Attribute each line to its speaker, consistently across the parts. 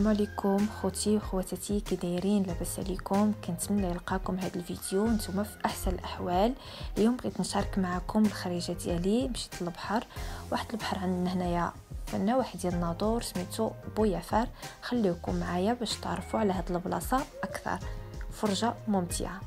Speaker 1: السلام عليكم خوتي وخواتاتي كي دايرين لاباس عليكم. كنتمنى يلقاكم هذا الفيديو. نتوما في أحسن الأحوال. اليوم بغيت نشارك معكم الخريجة ديالي مشيت للبحر. واحد البحر عندنا هنايا فنا واحد ديال الناظور سميتو بويافار خليوكم معايا باش تعرفوا على هاد البلاصة أكثر. فرجة ممتعة.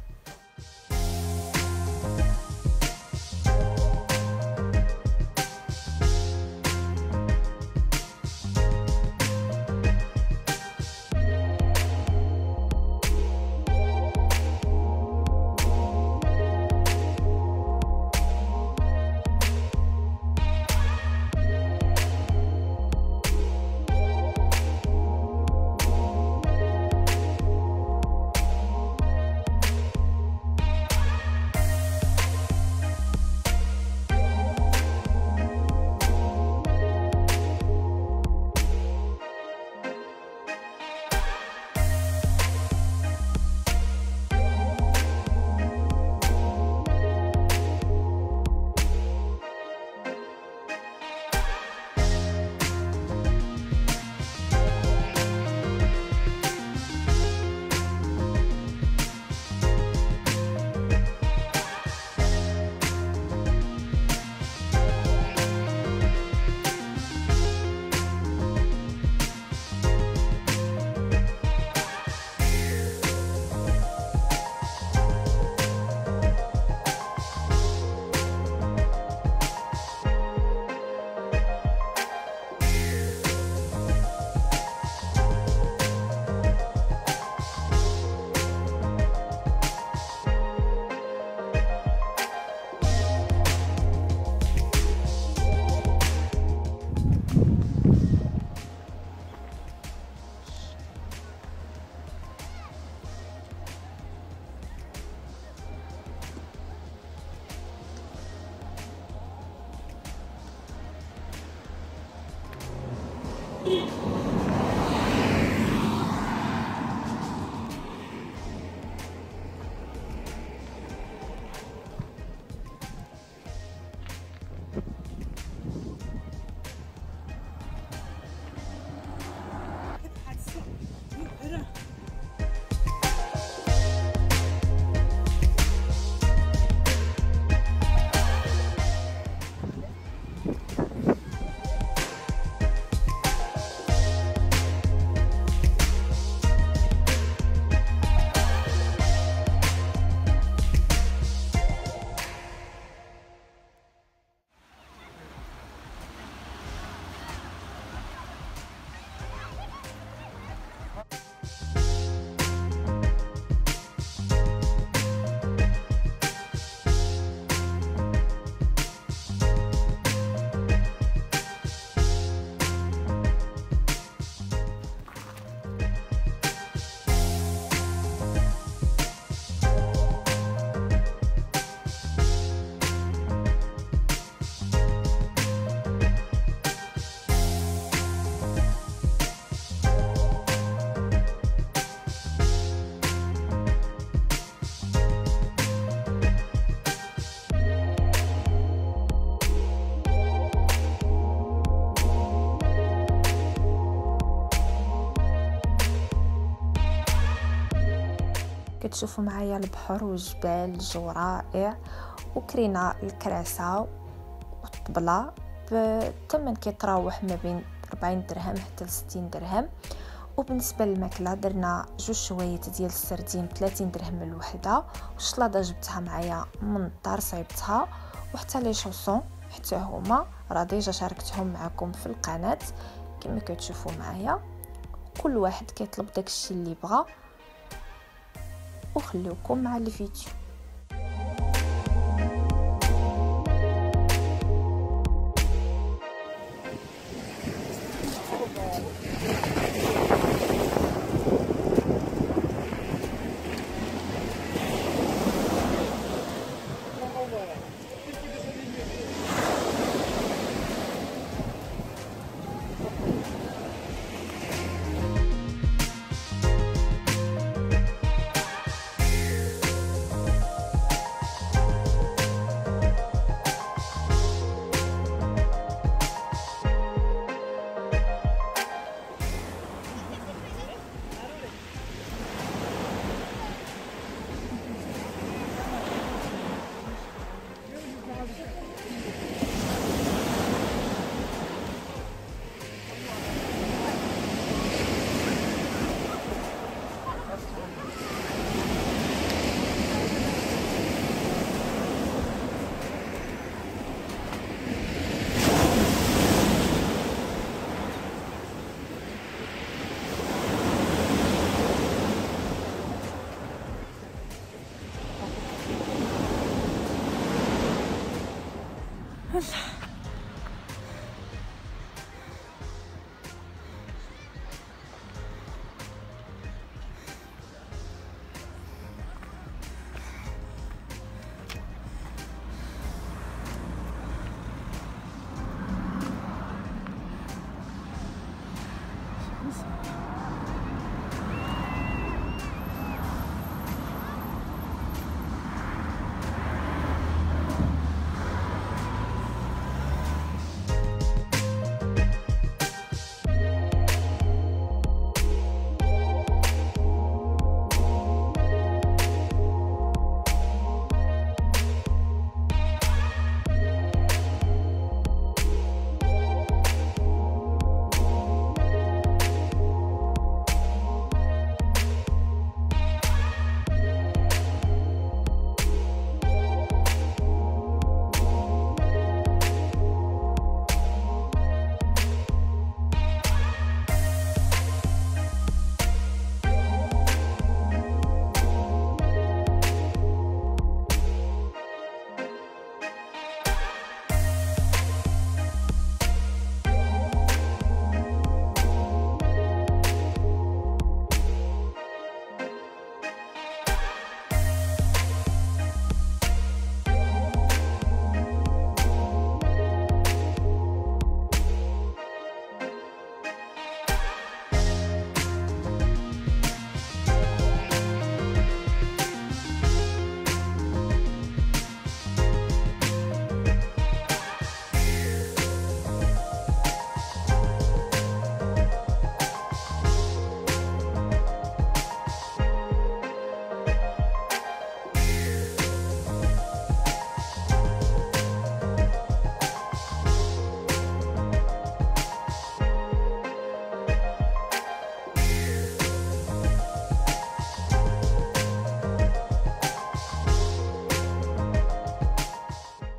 Speaker 1: Música كتشوفوا معايا البحر والجبال الجو رائع وكرينا الكراسة والطبلة بثمن كيتراوح ما بين 40 درهم حتى ل 60 درهم. وبالنسبة للماكلة درنا جوج شوايات ديال السردين ب 30 درهم الوحدة. والشلاضة جبتها معايا من الدار صايبتها وحتى لي شوسون حتى هما. راه ديجا شاركتهم معكم في القناة. كما كتشوفوا معايا كل واحد كيطلب داكشي اللي بغا. وخليكم مع الفيديو. Cheers.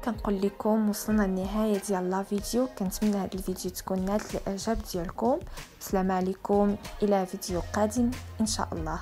Speaker 1: كنقول لكم وصلنا للنهاية ديال لا فيديو. كنتمنى هذا الفيديو تكون نالت الإعجاب ديالكم. السلام عليكم. إلى فيديو قادم إن شاء الله.